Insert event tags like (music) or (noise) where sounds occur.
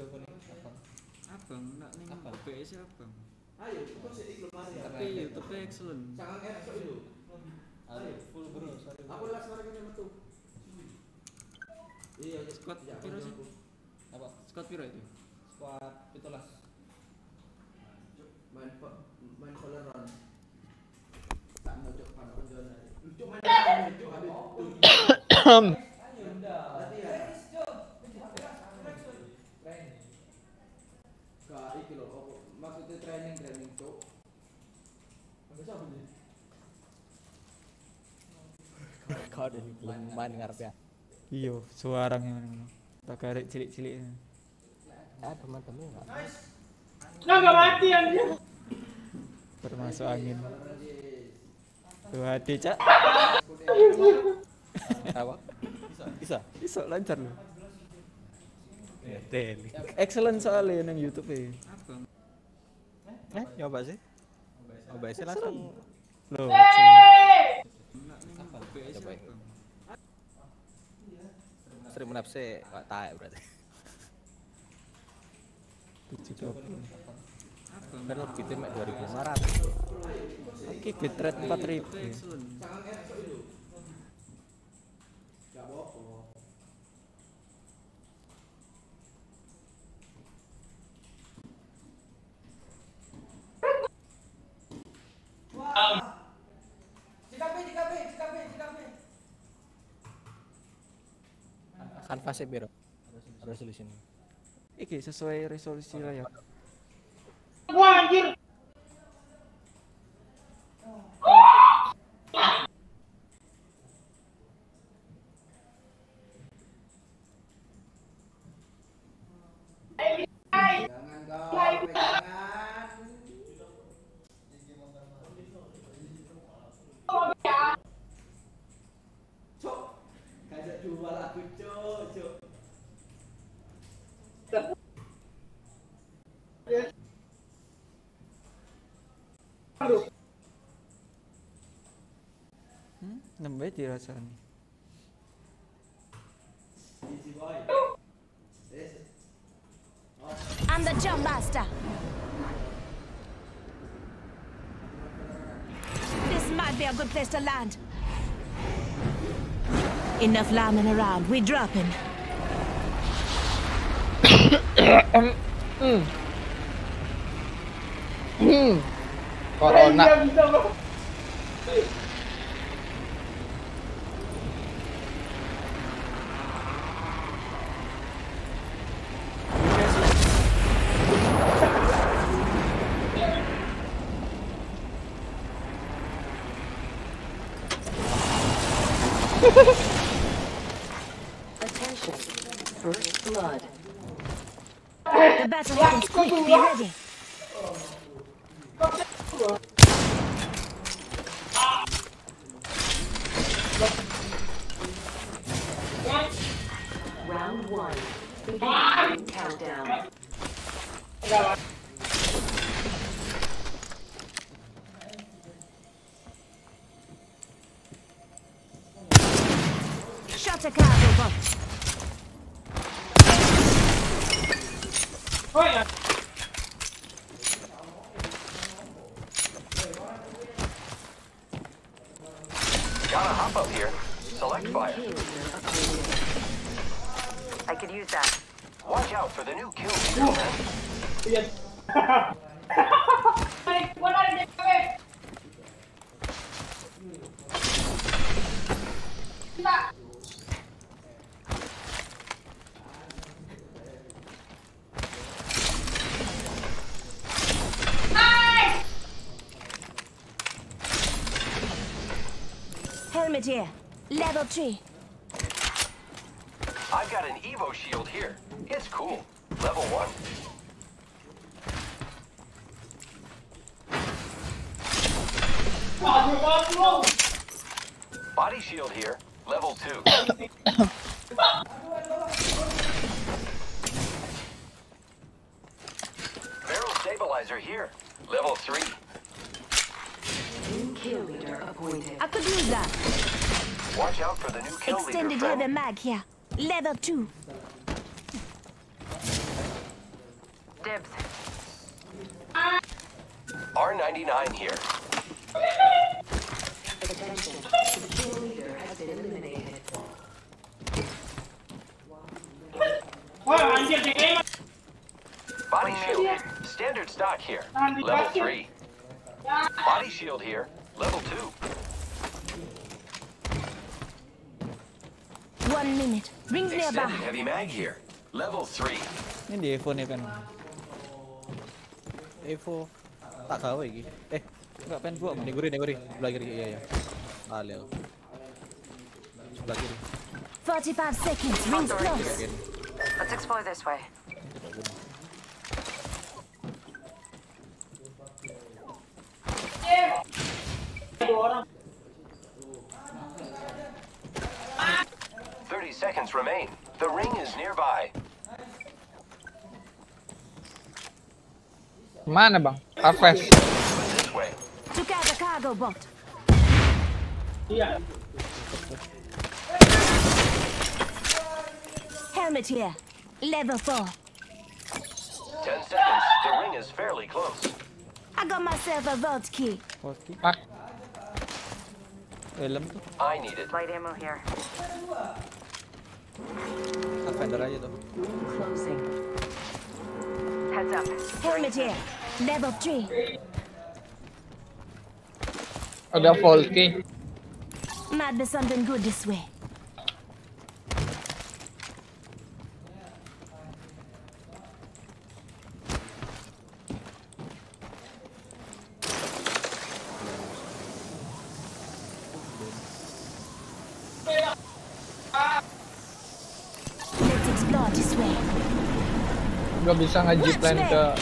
apa? Abang. Abang nak. Ayo, sih ikut mari. Tapi YouTube excellent. Sangat itu. Ayo, full bro. Aku metu. Iya, iya. squad iya, piro iya, sih? Apa? Squad piro itu? Squad 17. Main main color. Tak mau pada penjualan. Lucu main. (coughs) (laughs) Kau udah belum main ngarep ya. Iya, suarang yang tak karek cilik-cilik. Ah, teman-teman enggak. Nggak mati anjir. Bermasuk angin. Tuh hati cak. Apa? Bisa. Bisa lancar loh. Ya, teli. Excellent soalnya nang YouTube. Abang. Eh, nyoba sih. Coba sih langsung. Loh? Sri Munafse Pak Tae berarti. kan lebih 2500 oke bitrate 4000 Kan fase piro? Ya, resolusi. Iki sesuai resolusi layar. Hmm. I'm the jump master. This might be a good place to land. Enough lambing around. We dropping. Corona. Attention. First blood. The battle happens quick. Be ready. Round one. Beginning countdown. Shut a cloud over. Gotta hop up here. Select fire. Kill leader upgraded. I could use that. Watch out for the new kill leader. man. Iya. Balik, wala na kami. Helmet here. Level 3. I've got an Evo shield here. It's cool. Level 1. Body shield here. Level 2. (coughs) Barrel stabilizer here. Level 3 leader appointed. I could use that. Watch out for the new kill leader. Extended friend. heavy mag here. Level 2. dibs. R99 here. Wah, anjir deh. Body shield. Standard stock here. Level 3. Body shield here. Level 2. One minute. Rings Extended nearby. heavy mag here. Level 3. Ini di iPhone ya kan. Evo. Tak kau lagi. Eh, Enggak pen gua. ini guri, ini. Sebelah kiri, iya ya. Ale. Sebelah kiri. 45 seconds. Rings close. Let's explore this way. Thirty seconds remain. The ring is nearby. Mana bang? Harvest. This way. Took out the cargo bot. Iya. Helmet here. Level 4. Ten seconds. The ring is fairly close. I got myself a vault key. Oke. Pak, Helm tuh. I need it. Light ammo here. Pathfinder aja tuh. Closing. Heads up. Helmet here. Level 3. ada faulty. Might be something good this way. Let's explore this way. gak bisa ngaji plan ke lah.